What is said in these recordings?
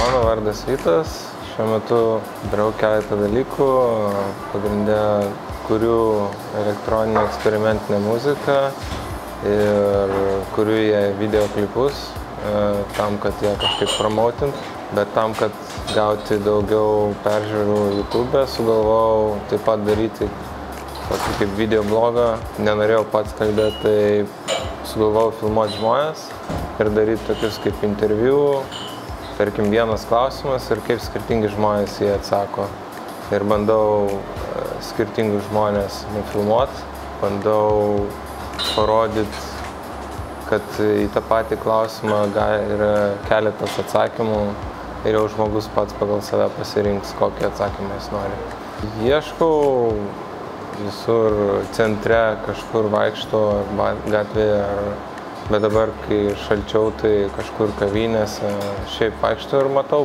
Mano vardas Vytas, šiuo metu darau keletą dalykų, pagrindė kuriu elektroninę eksperimentinę muziką ir kuriu jie video klipus tam, kad jie kažkaip promoutint, bet tam, kad gauti daugiau peržiūrų YouTube, sugalvojau taip pat daryti tokį kaip video blogą, nenorėjau pats kalbėti, tai sugalvojau filmuoti žmonės ir daryti tokius kaip interviu, tarkim vienas klausimas ir kaip skirtingi žmonės jį atsako. Ir bandau skirtingus žmonės nufilmuoti, bandau parodyti, kad į tą patį klausimą yra keletas atsakymų ir jau žmogus pats pagal save pasirinks, kokį atsakymą jis nori. Ieškau visur centre, kažkur vaikšto, gatvėje ar bet dabar kai šalčiau tai kažkur kavinėse. Šiaip vaikštau ir matau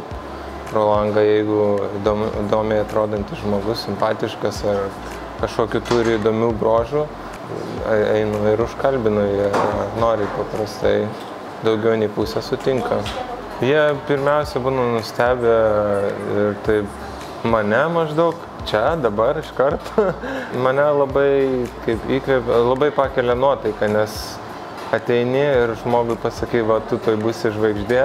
pro langą jeigu įdomiai atrodantis žmogus simpatiškas ar kažkokių turi įdomių bruožų einu ir užkalbinu jie nori paprastai daugiau nei pusė sutinka jie pirmiausia būna nustebę ir taip mane maždaug čia dabar iškart mane labai kaip įkvepia labai pakelia nuotaiką nes ateini ir žmogui pasakai, va, tu toj būsi žvaigždė,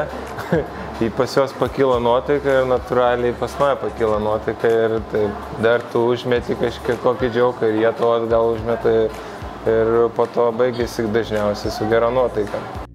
į pas juos pakyla nuotaika ir natūraliai pas mane pakyla nuotaika ir taip, dar tu užmeti kažkiek kokį džiauką ir jie to atgal užmeta ir po to baigėsi dažniausiai su gera nuotaika.